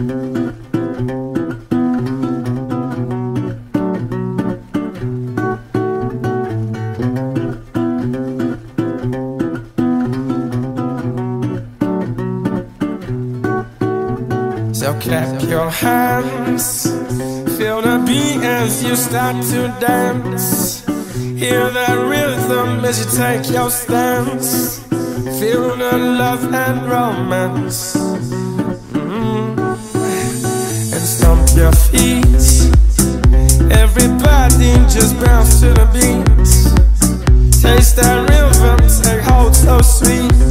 So clap your hands, feel the beat as you start to dance. Hear that rhythm as you take your stance. Feel the love and romance. And stomp your feet. Everybody just bounce to the beat. Taste that rhythm, take hold so sweet.